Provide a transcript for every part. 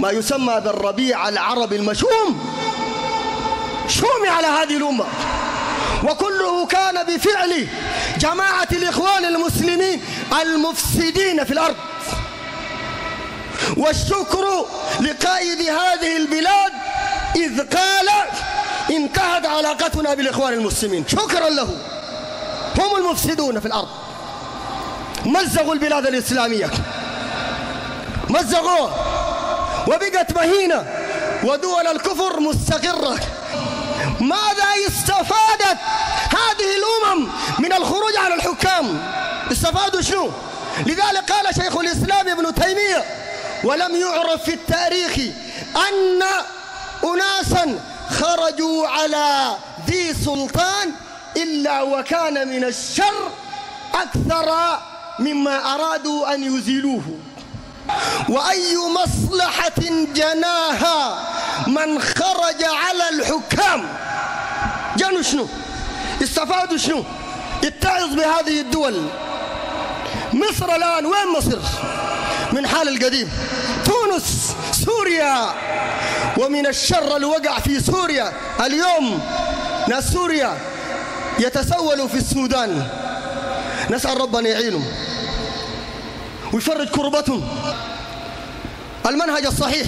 ما يسمى بالربيع العربي المشؤوم شومي على هذه الأمة. وكله كان بفعل جماعة الإخوان المسلمين المفسدين في الأرض. والشكر لقائد هذه البلاد إذ قال انتهت علاقتنا بالإخوان المسلمين. شكرا له. هم المفسدون في الأرض. مزقوا البلاد الإسلامية. مزقوها وبقت مهينة ودول الكفر مستقرة. ماذا استفادت هذه الأمم من الخروج على الحكام؟ استفادوا شنو؟ لذلك قال شيخ الإسلام ابن تيمية ولم يعرف في التاريخ أن أناسا خرجوا على ذي سلطان إلا وكان من الشر أكثر مما أرادوا أن يزيلوه. وأي مصلحة جناها من خرج على الحكام. جانوا شنو؟ استفادوا شنو؟ اتعظ بهذه الدول. مصر الآن وين مصر؟ من حال القديم. تونس سوريا. ومن الشر الوقع في سوريا. اليوم ناس سوريا يتسولوا في السودان. نسأل ربنا يعينهم. ويفرج كربتهم المنهج الصحيح.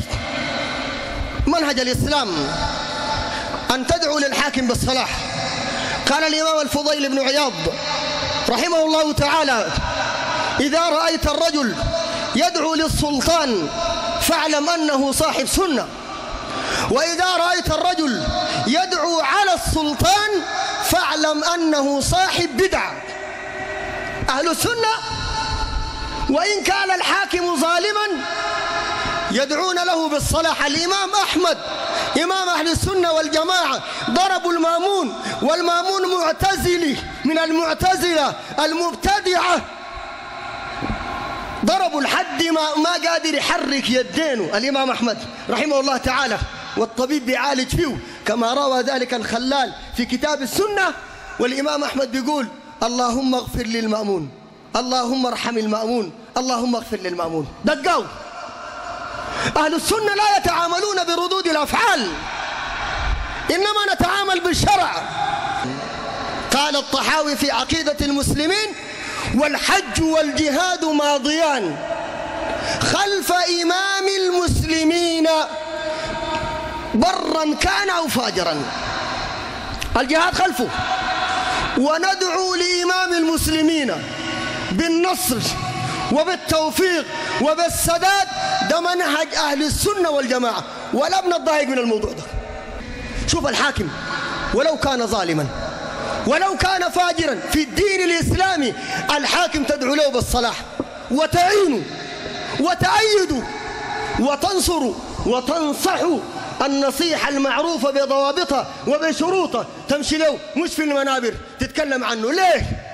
منهج الإسلام. أن تدعو للحاكم بالصلاح. قال الإمام الفضيل بن عياض رحمه الله تعالى إذا رأيت الرجل يدعو للسلطان فاعلم أنه صاحب سنة. وإذا رأيت الرجل يدعو على السلطان فاعلم أنه صاحب بدعة. أهل السنة وإن كان الحاكم ظالما يدعون له بالصلاح الإمام أحمد. إمام أهل السنة والجماعة. ضربوا المامون. والمامون معتزلي من المعتزلة المبتدعة. ضربوا الحد ما, ما قادر يحرك يدينه. الإمام أحمد رحمه الله تعالى. والطبيب بيعالج فيه. كما روى ذلك الخلال في كتاب السنة. والإمام أحمد بيقول اللهم اغفر للمأمون. اللهم ارحم المأمون اللهم اغفر للمأمون. دقوا أهل السنة لا يتعاملون بردود الأفعال إنما نتعامل بالشرع. قال الطحاوي في عقيدة المسلمين والحج والجهاد ماضيان خلف إمام المسلمين برا كان أو فاجرا. الجهاد خلفه. وندعو لإمام المسلمين. بالنصر وبالتوفيق وبالسداد ده منهج أهل السنة والجماعة. ولا بنضايق من الموضوع ده. شوف الحاكم ولو كان ظالما ولو كان فاجرا في الدين الإسلامي الحاكم تدعو له بالصلاح. وتعينه وتأيده وتنصر وتنصح النصيحة المعروفة بضوابطها وبشروطها. تمشي له مش في المنابر تتكلم عنه. ليه؟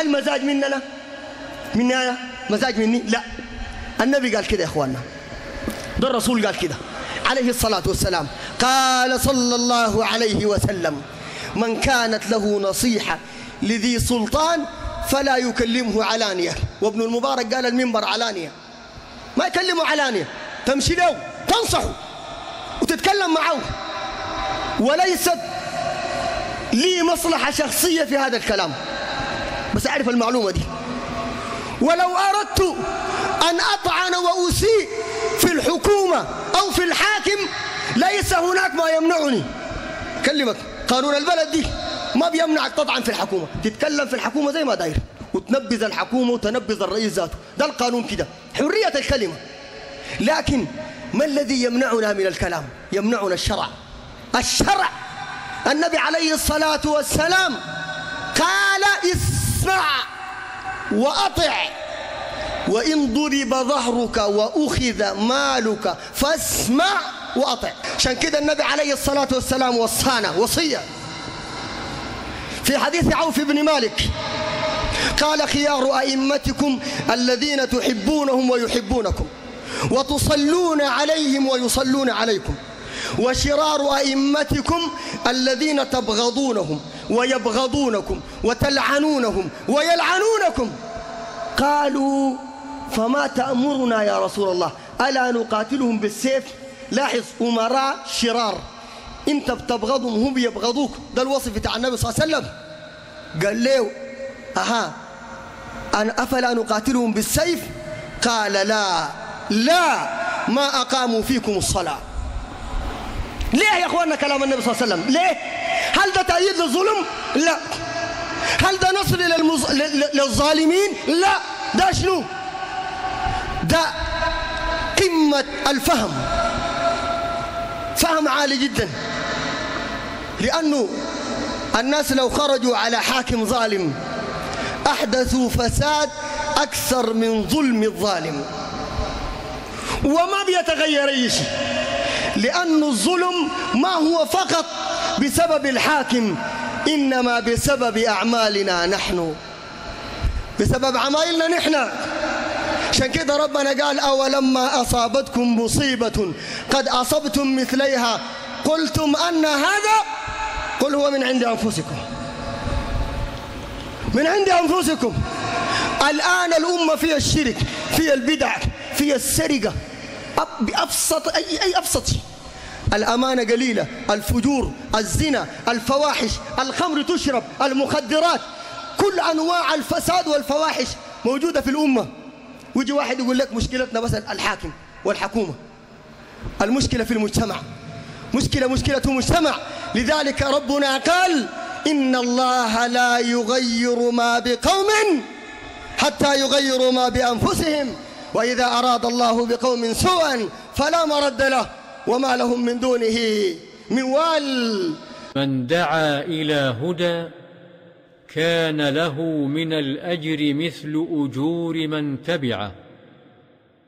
هل مزاج مننا مني أنا؟ مزاج مني؟ لا. النبي قال كده يا إخواننا. ده الرسول قال كده. عليه الصلاة والسلام. قال صلى الله عليه وسلم من كانت له نصيحة لذي سلطان فلا يكلمه علانية. وابن المبارك قال المنبر علانية. ما يكلمه علانية. تمشي له تنصحه وتتكلم معه. وليست لي مصلحة شخصية في هذا الكلام. بس أعرف المعلومة دي. ولو أردت أن أطعن وأسيء في الحكومة أو في الحاكم ليس هناك ما يمنعني. كلمك قانون البلد دي ما بيمنعك تطعن في الحكومة. تتكلم في الحكومة زي ما داير. وتنبذ الحكومة وتنبذ الرئيس ذاته. ده القانون كده. حرية الكلمة. لكن ما الذي يمنعنا من الكلام؟ يمنعنا الشرع. الشرع. النبي عليه الصلاة والسلام اسمع وأطع. وإن ضرب ظهرك وأخذ مالك فاسمع وأطع. عشان كده النبي عليه الصلاة والسلام وصانا وصية. في حديث عوف بن مالك قال خيار أئمتكم الذين تحبونهم ويحبونكم وتصلون عليهم ويصلون عليكم وشرار أئمتكم الذين تبغضونهم. ويبغضونكم وتلعنونهم ويلعنونكم. قالوا فما تأمرنا يا رسول الله؟ ألا نقاتلهم بالسيف؟ لاحظ أمراء شرار. انت بتبغضهم هم يبغضوك. ده الوصف بتاع النبي صلى الله عليه وسلم. قال له أها. أن أفلا نقاتلهم بالسيف؟ قال لا. لا. ما أقاموا فيكم الصلاة. ليه يا أخواننا كلام النبي صلى الله عليه وسلم؟ ليه؟ هل ده تأييد للظلم؟ لا. هل ده نصر للمز... للظالمين؟ لا. ده شنو؟ ده قمة الفهم. فهم عالي جدا. لأنه الناس لو خرجوا على حاكم ظالم أحدثوا فساد أكثر من ظلم الظالم. وما بيتغير أي شيء. لأن الظلم ما هو فقط بسبب الحاكم إنما بسبب أعمالنا نحن. بسبب عمايلنا نحن. عشان كده ربنا قال أولما أصابتكم مصيبة قد أصبتم مثليها. قلتم أن هذا قل هو من عند أنفسكم. من عند أنفسكم. الآن الأمة فيها الشرك فيها البدع فيها السرقة بأبسط أي, أي أبسط شيء. الأمانة قليلة الفجور الزنا الفواحش الخمر تشرب المخدرات كل أنواع الفساد والفواحش موجودة في الأمة. ويجي واحد يقول لك مشكلتنا مثلا الحاكم والحكومة. المشكلة في المجتمع. مشكلة مشكلة مجتمع لذلك ربنا قال إن الله لا يغير ما بقوم حتى يغيروا ما بأنفسهم. وإذا أراد الله بقوم سوءا فلا مرد له. وما لهم من دونه من وال. من دعا إلى هدى كان له من الأجر مثل أجور من تبعه.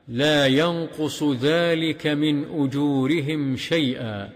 لا ينقص ذلك من أجورهم شيئا.